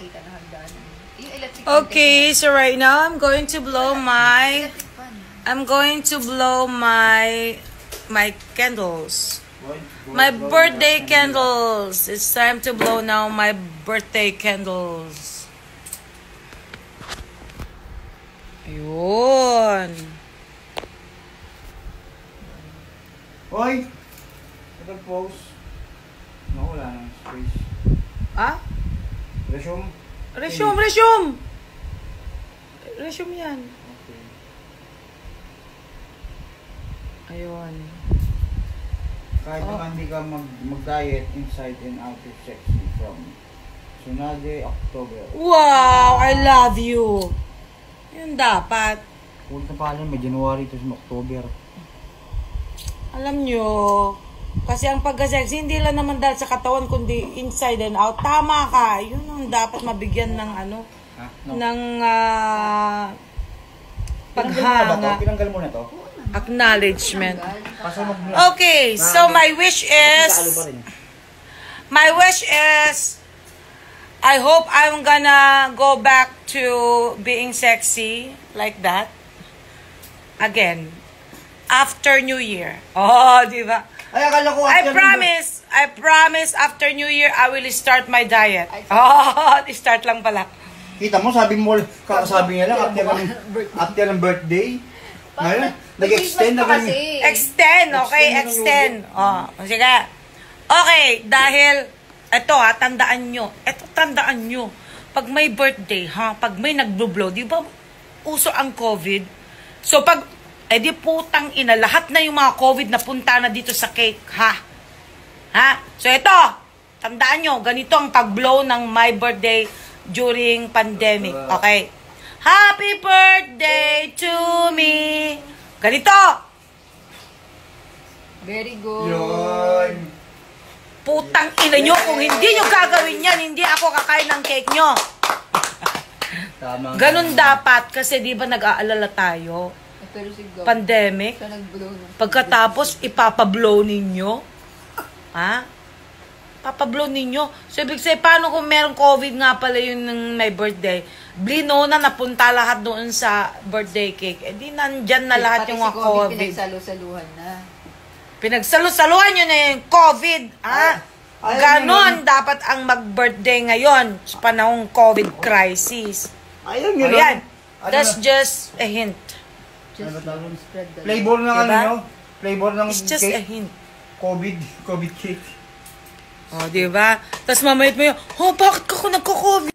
makita na hagdanan. Okay, so right now I'm going to blow my I'm going to blow my my candles. My birthday candles. It's time to blow now my birthday candles. Ayun. Hoy! Ito pose. No, wala nang space. Ah? Resume. Resume, resume! Resume yan. Okay. Ayun. Kahit Oh. naman hindi ka mag, mag-diet inside and out of sexy from Sunade, October. Wow, I love you. Yun dapat. Huwag na pala, may January to October. Alam nyo, kasi ang pagka-sexy, hindi lang naman dahil sa katawan, kundi inside and out. Tama ka. Yun ang dapat mabigyan ng ano, Ha? ng to? paghanga, Tinanggal mo na to? acknowledgement. Okay, so my wish is, rin. my wish is, I hope I'm gonna go back to being sexy like that again after New Year. Oh, di ba? Ay, akala ko... I promise, I promise after New Year, I will start my diet. Oh, start lang pala. Kita mo, sabi mo, kakasabi niya lang, after ng, after ng birthday. Ngayon, nag-extend na kami. Extend, okay? Extend Extend. Oh, sige. Okay, dahil, eto ha, tandaan nyo. Eto, tandaan nyo. Pag may birthday, ha, pag may nag-blow, di ba, uso ang COVID? So, pag, eh di putang ina, lahat na yung mga COVID na punta na dito sa cake, ha? Ha? So, ito, tandaan nyo, ganito ang pag-blow ng my birthday during pandemic. Okay? Happy birthday to me! Ganito! Very good. Yun. Putang ina nyo, kung hindi nyo gagawin yan, hindi ako kakain ng cake nyo. Tama. Ganun dapat, kasi di ba nag-aalala tayo? Eh, Pero si Gab, Pandemic. siya nag-blow na. Pagkatapos, ipapablow ninyo. Ha? Papablow ninyo. So, ibig sabihin, paano kung merong COVID nga pala yun ng may birthday? Blino na napunta lahat doon sa birthday cake. Eh di nandyan na lahat Pati yung si mga COVID, COVID. pinagsalo-saluhan na. Pinagsalo-saluhan nyo na yung COVID. Ha? Ay, Ganon dapat ang mag-birthday ngayon sa panahong COVID crisis. Nyo yan. Ano That's just a hint. Just Ano tawag? spread the Flavor ng ano Diba? nyo? Flavor ng It's just a cake? hint. COVID. COVID cake. O, di ba? Tapos mamaya mo yun, oh, bakit ako nagko-COVID?